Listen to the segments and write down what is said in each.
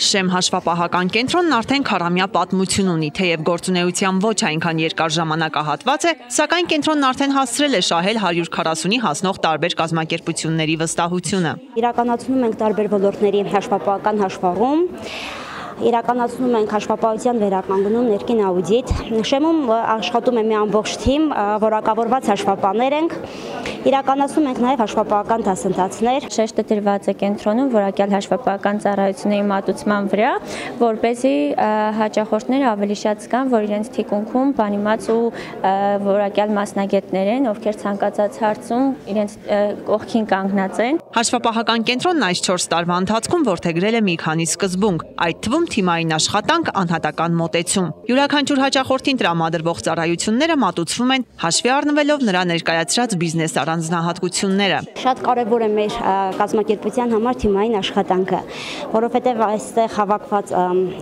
Շեմ հաշվապահական կենտրոնն արդեն քարամյա պատմություն ունի, թեև գործունեության ոչ այնքան երկար ժամանակահատված է, սակայն կենտրոնն արդեն հասցրել է շահել 140-ի հասնող տարբեր կազմակերպությունների վստահությունը։ Իրականացնում ենք տարբեր ոլորտների հաշվապահական հաշվառում, իրականացնում ենք հաշվապահության վերականգնում ներքին աուդիտ։ Շեմում աշխատում է մի ամբողջ թիմ, որակավորված հաշվապահներ ենք։ Իրականացնում ենք նաև հաշվապահական դասընթացներ։ Շեշտը դրված է կենտրոնում որակյալ հաշվապահական ծառայությունների մատուցման վրա, որպեսզի հաճախորդները ավելի շատ զգան, որ իրենց թիկունքում բանիմաց ու որակյալ մասնագետներ են, ովքեր ցանկացած հարցում իրենց կողքին կանգնած են։ Հաշվապահական կենտրոնն այս 4 տարվա ընթացքում որդեգրել է մի քանի սկզբունք, այդ թվում թիմային աշխատանք, անհատական մոտեցում։ Յուրաքանչյուր հաճախորդին տրամադրվող ծառայությունները մատուցվում են հաշվի առնվելով նրա ներկայացրած բիզնես առանձնահատկությունները։ Շատ կարևոր է մեր կազմակերպության համար թիմային աշխատանքը, որովհետև այստեղ հավաքված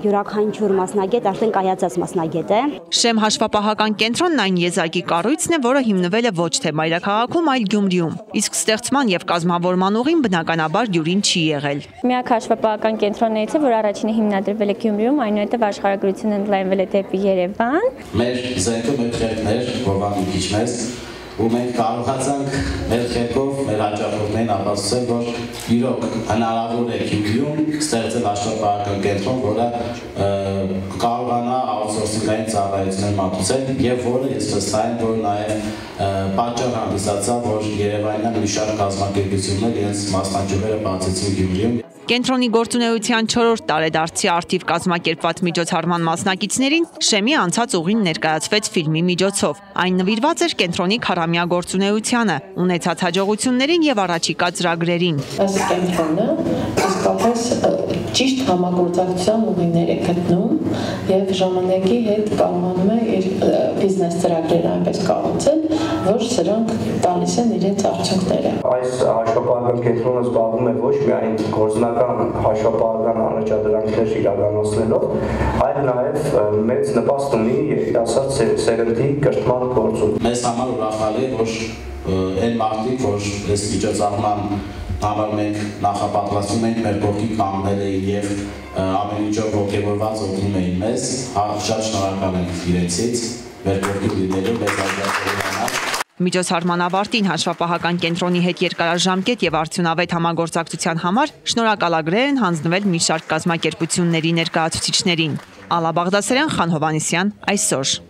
յուրաքանչյուր մասնագետ արդեն կայացած մասնագետ է։ Շեմ հաշվապահական կենտրոնն այն եզակի կառույցն է, որը հիմնվել է ոչ թե մայրաքաղաքում, այլ Գյումրիում։ Իսկ ստեղծման եւ կազմավորման ուղին բնականաբար Գյուրին չի եղել։ Միակ հաշվապահական կենտրոններից է, որ առաջինը հիմնադրվել է Գյումրիում, այնուհետև աշխարհագրությունը ընդլայնվել է դեպի Երևան։ Մեր զենքը մեր քերտներ, որոնք մի քիչ մեծ ու մենք կարողացանք մեր քերկով մեր հաջողություններին ապացուցել, որ իրոք հնարավոր է Գյումրիում ստեղծել աշխատողական կենտրոն, որը կարողանա outsourcing-ային ծառայություններ մատուցել եւ որը ես վստահ եմ, որ նաեւ պատճառ հանդիսացավ, որ Երևանյան մի շարք կազմակերպություններ իրենց մասնաճյուղերը բացեցին Գյումրիում Կենտրոնի գործունեության 4-րդ տարեդարձի արդիվ կազմակերպված միջոցառման մասնակիցներին Շեմի անցած ուղին ներկայացվեց ֆիլմի միջոցով։ Այն նվիրված էր կենտրոնի քարամյա գործունեությանը, ունեցած հաջողություններին եւ առաջիկա ծրագրերին։ Այս կենտրոնը իսկապես ճիշտ համագործակցության ուղիներ է գտնում եւ ժամանակի հետ կարողանում է իր բիզնես ծրագրերը այնպես կառուցել, որ սրանք տալիս են իրենց արդյունքները։ Այս հաշվապահական կենտրոնը զբաղվում է ոչ միայն գործնական հաշվապահական առաջադրանքներ իրականացնելով, այլ նաև մեծ նպաստ ունի երիտասարդ սերնդի կրթման գործում։ Մեզ համար ուրախալի է, որ այն մարդիկ, որ այս միջոցառման համար մենք նախապատրաստում ենք մեր կողքի կանգնել էին եւ ամեն ինչով ողջևորված օգնում էին մեզ, շատ շնորհակալ ենք իրենցից մեր կողքի լինելու մեզ ազատելու համար։ Միջոցառման ավարտին հաշվապահական կենտրոնի հետ երկարաժամկետ եւ արդյունավետ համագործակցության համար շնորհակալագրեր են հանձնվել մի շարք կազմակերպությունների ներկայացուցիչներին։ Ալա Բաղդասարյան, Խան Հովանիսյան, այսօր։